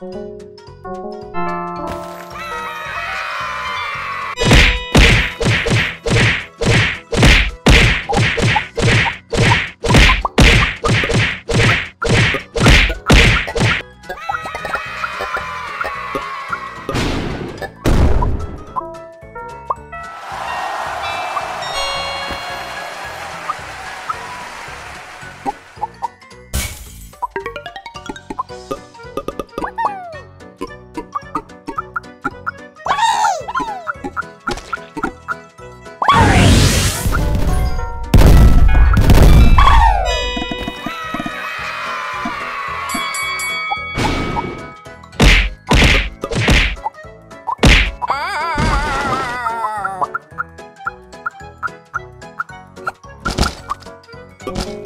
Bye. Bye.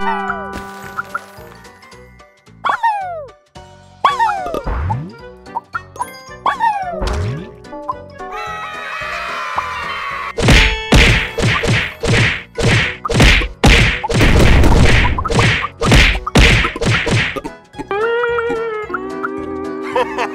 Ha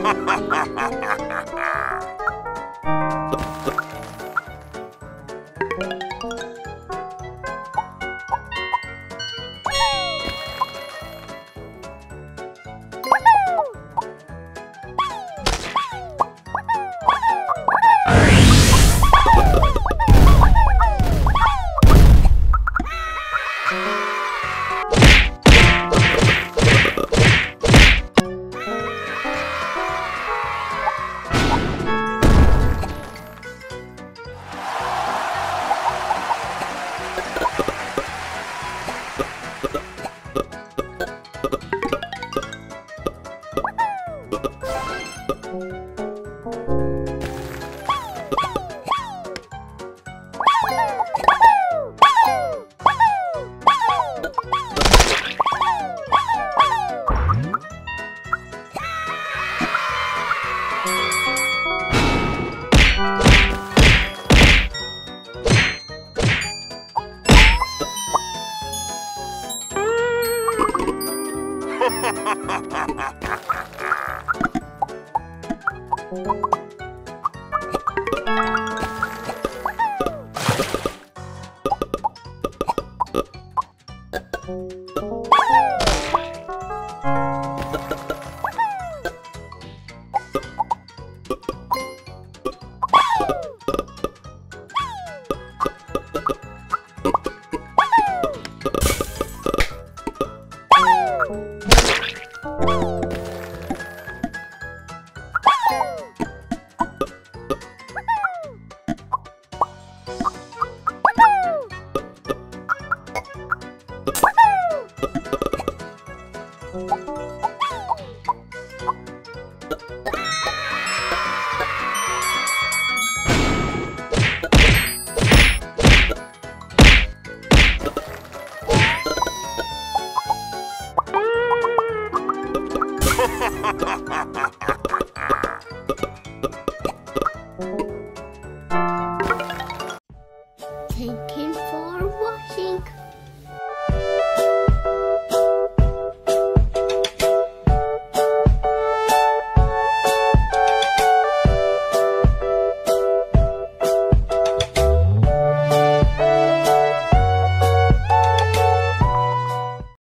ha ha ha! ha! But you Thank you.